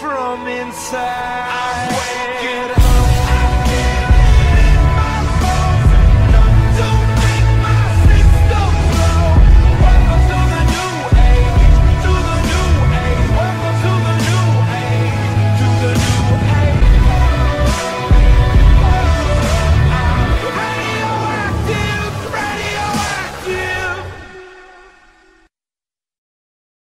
from inside.